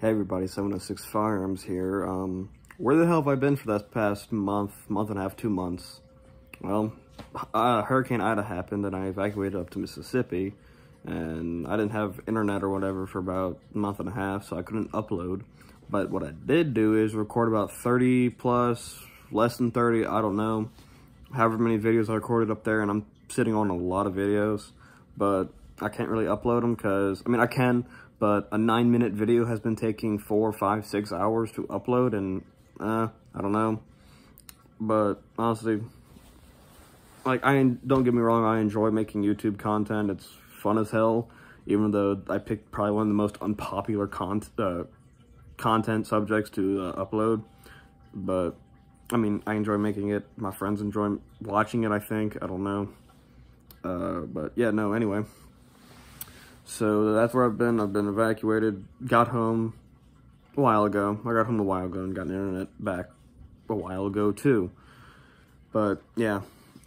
Hey everybody, 706 Firearms here. Um, where the hell have I been for that past month, month and a half, two months? Well, uh, Hurricane Ida happened and I evacuated up to Mississippi and I didn't have internet or whatever for about a month and a half, so I couldn't upload. But what I did do is record about 30 plus, less than 30, I don't know, however many videos I recorded up there and I'm sitting on a lot of videos, but I can't really upload them because, I mean, I can, but a nine minute video has been taking four, five, six hours to upload and uh, I don't know. But honestly, like I don't get me wrong, I enjoy making YouTube content. It's fun as hell, even though I picked probably one of the most unpopular con uh, content subjects to uh, upload. But I mean, I enjoy making it. My friends enjoy watching it, I think. I don't know. Uh, but yeah, no, anyway. So that's where I've been. I've been evacuated, got home a while ago. I got home a while ago and got internet back a while ago too. But yeah,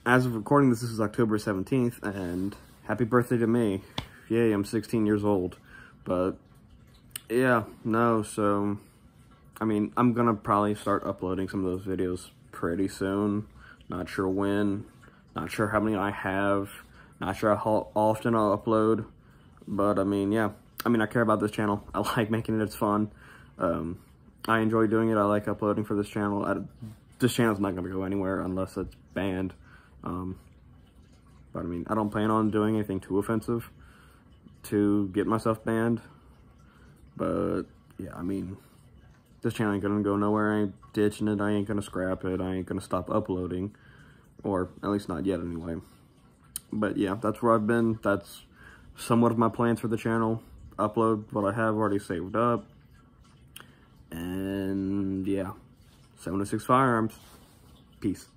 as of recording this, this is October 17th, and happy birthday to me. Yay, I'm 16 years old. But yeah, no, so I mean, I'm gonna probably start uploading some of those videos pretty soon. Not sure when, not sure how many I have, not sure how often I'll upload. But I mean, yeah. I mean, I care about this channel. I like making it. It's fun. Um, I enjoy doing it. I like uploading for this channel. I, this channel's not going to go anywhere unless it's banned. Um, but I mean, I don't plan on doing anything too offensive to get myself banned. But yeah, I mean, this channel ain't gonna go nowhere. I ain't ditching it. I ain't gonna scrap it. I ain't gonna stop uploading. Or at least not yet anyway. But yeah, that's where I've been. That's somewhat of my plans for the channel. Upload what I have already saved up. And yeah, 706 Firearms. Peace.